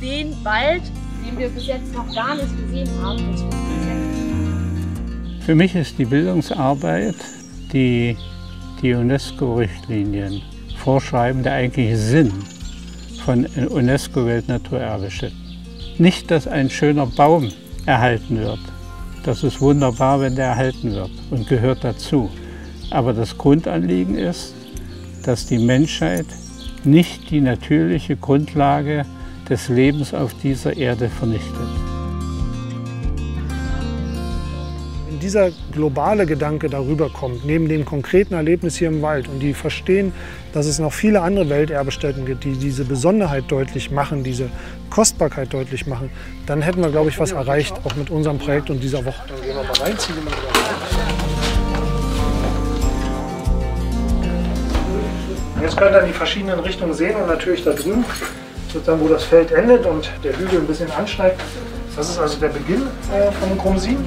den Wald, den wir bis jetzt noch gar nicht gesehen haben. Für mich ist die Bildungsarbeit, die die UNESCO-Richtlinien vorschreiben, der eigentliche Sinn von UNESCO-Weltnaturerbestätten. Nicht, dass ein schöner Baum erhalten wird. Das ist wunderbar, wenn der erhalten wird und gehört dazu. Aber das Grundanliegen ist, dass die Menschheit nicht die natürliche Grundlage des Lebens auf dieser Erde vernichtet. Wenn dieser globale Gedanke darüber kommt, neben dem konkreten Erlebnis hier im Wald und die verstehen, dass es noch viele andere Welterbestätten gibt, die diese Besonderheit deutlich machen, diese Kostbarkeit deutlich machen, dann hätten wir, glaube ich, was erreicht, auch mit unserem Projekt und dieser Woche. Dann gehen wir mal rein, ziehen wir mal Jetzt könnt ihr die verschiedenen Richtungen sehen und natürlich da drüben, sozusagen, wo das Feld endet und der Hügel ein bisschen ansteigt. Das ist also der Beginn äh, von Krumsin.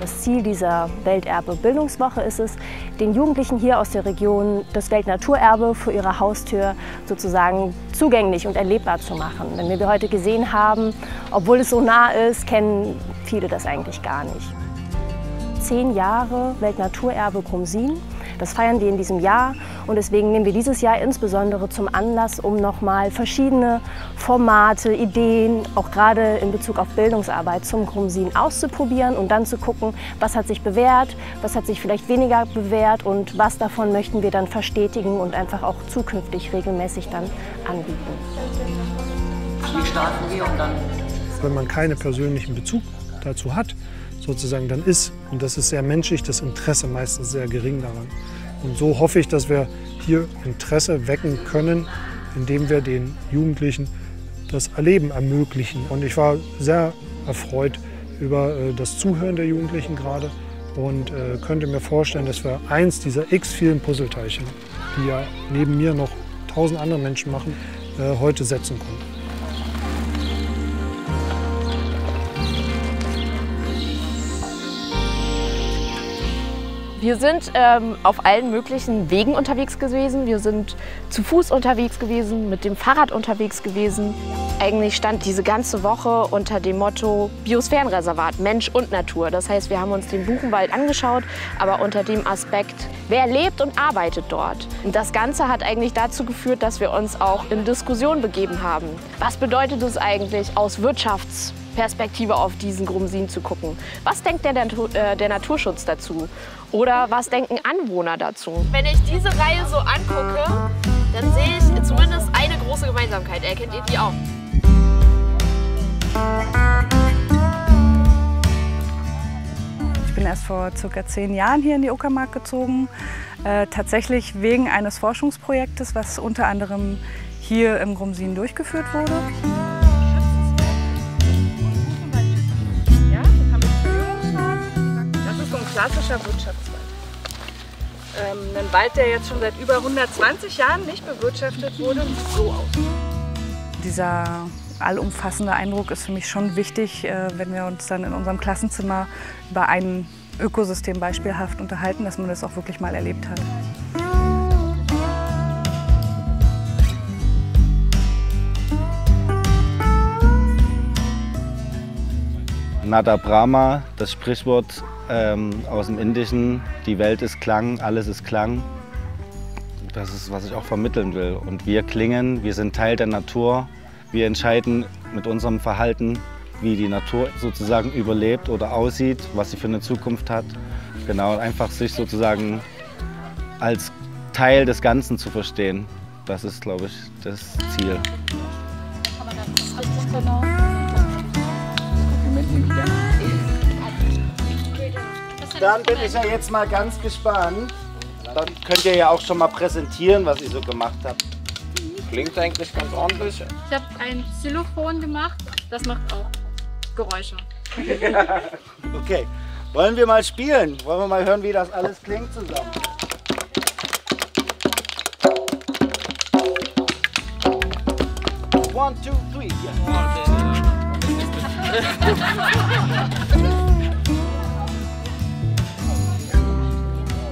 Das Ziel dieser Welterbe-Bildungswoche ist es, den Jugendlichen hier aus der Region das Weltnaturerbe vor ihrer Haustür sozusagen zugänglich und erlebbar zu machen. Denn wie wir heute gesehen haben, obwohl es so nah ist, kennen viele das eigentlich gar nicht. Zehn Jahre Weltnaturerbe Krumsin. Das feiern wir in diesem Jahr und deswegen nehmen wir dieses Jahr insbesondere zum Anlass, um nochmal verschiedene Formate, Ideen, auch gerade in Bezug auf Bildungsarbeit zum Krumsin auszuprobieren und dann zu gucken, was hat sich bewährt, was hat sich vielleicht weniger bewährt und was davon möchten wir dann verstetigen und einfach auch zukünftig regelmäßig dann anbieten. Wie starten wir und dann? Wenn man keinen persönlichen Bezug dazu hat, sozusagen, dann ist, und das ist sehr menschlich, das Interesse meistens sehr gering daran. Und so hoffe ich, dass wir hier Interesse wecken können, indem wir den Jugendlichen das Erleben ermöglichen. Und ich war sehr erfreut über äh, das Zuhören der Jugendlichen gerade und äh, könnte mir vorstellen, dass wir eins dieser x vielen Puzzleteilchen, die ja neben mir noch tausend andere Menschen machen, äh, heute setzen konnten. Wir sind ähm, auf allen möglichen Wegen unterwegs gewesen. Wir sind zu Fuß unterwegs gewesen, mit dem Fahrrad unterwegs gewesen. Eigentlich stand diese ganze Woche unter dem Motto Biosphärenreservat, Mensch und Natur. Das heißt, wir haben uns den Buchenwald angeschaut, aber unter dem Aspekt, wer lebt und arbeitet dort. Und das Ganze hat eigentlich dazu geführt, dass wir uns auch in Diskussion begeben haben. Was bedeutet es eigentlich aus Wirtschafts- Perspektive auf diesen Grumsin zu gucken. Was denkt der, der, äh, der Naturschutz dazu? Oder was denken Anwohner dazu? Wenn ich diese Reihe so angucke, dann sehe ich zumindest eine große Gemeinsamkeit. Erkennt ihr die auch? Ich bin erst vor circa zehn Jahren hier in die Uckermark gezogen. Äh, tatsächlich wegen eines Forschungsprojektes, was unter anderem hier im Grumsin durchgeführt wurde. Klassischer Wirtschaftswald. Ähm, ein Wald, der jetzt schon seit über 120 Jahren nicht bewirtschaftet wurde, sieht so aus. Dieser allumfassende Eindruck ist für mich schon wichtig, äh, wenn wir uns dann in unserem Klassenzimmer über ein Ökosystem beispielhaft unterhalten, dass man das auch wirklich mal erlebt hat. Nada Brahma, das Sprichwort ähm, aus dem Indischen, die Welt ist Klang, alles ist Klang. Das ist, was ich auch vermitteln will. Und wir klingen, wir sind Teil der Natur. Wir entscheiden mit unserem Verhalten, wie die Natur sozusagen überlebt oder aussieht, was sie für eine Zukunft hat. Genau, einfach sich sozusagen als Teil des Ganzen zu verstehen. Das ist, glaube ich, das Ziel. Aber das ist genau. Dann bin ich ja jetzt mal ganz gespannt. Dann könnt ihr ja auch schon mal präsentieren, was ihr so gemacht habt. Klingt eigentlich ganz ordentlich. Ich habe ein Xylophon gemacht. Das macht auch Geräusche. okay, wollen wir mal spielen? Wollen wir mal hören, wie das alles klingt zusammen? One, two, three. Yeah.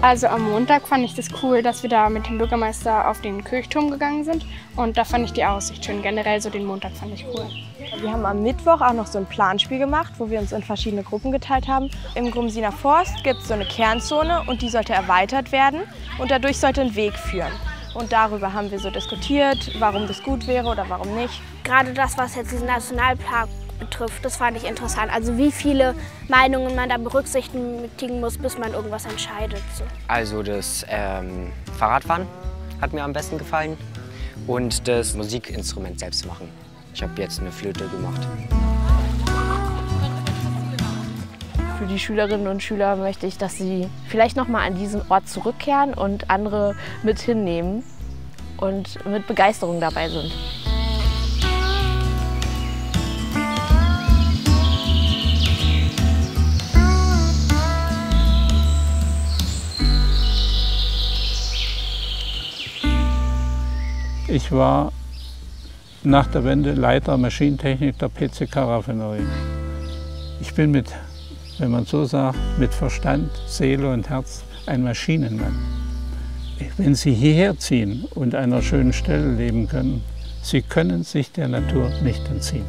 Also am Montag fand ich das cool, dass wir da mit dem Bürgermeister auf den Kirchturm gegangen sind. Und da fand ich die Aussicht schön. Generell so den Montag fand ich cool. Wir haben am Mittwoch auch noch so ein Planspiel gemacht, wo wir uns in verschiedene Gruppen geteilt haben. Im Grumsiner Forst gibt es so eine Kernzone und die sollte erweitert werden und dadurch sollte ein Weg führen. Und darüber haben wir so diskutiert, warum das gut wäre oder warum nicht. Gerade das, was jetzt diesen Nationalpark betrifft, das fand ich interessant. Also wie viele Meinungen man da berücksichtigen muss, bis man irgendwas entscheidet. So. Also das ähm, Fahrradfahren hat mir am besten gefallen und das Musikinstrument selbst machen. Ich habe jetzt eine Flöte gemacht. Für die Schülerinnen und Schüler möchte ich, dass sie vielleicht noch mal an diesen Ort zurückkehren und andere mit hinnehmen und mit Begeisterung dabei sind. Ich war nach der Wende Leiter Maschinentechnik der PCK-Raffinerie. Ich bin mit, wenn man so sagt, mit Verstand, Seele und Herz ein Maschinenmann. Wenn Sie hierher ziehen und einer schönen Stelle leben können, Sie können sich der Natur nicht entziehen.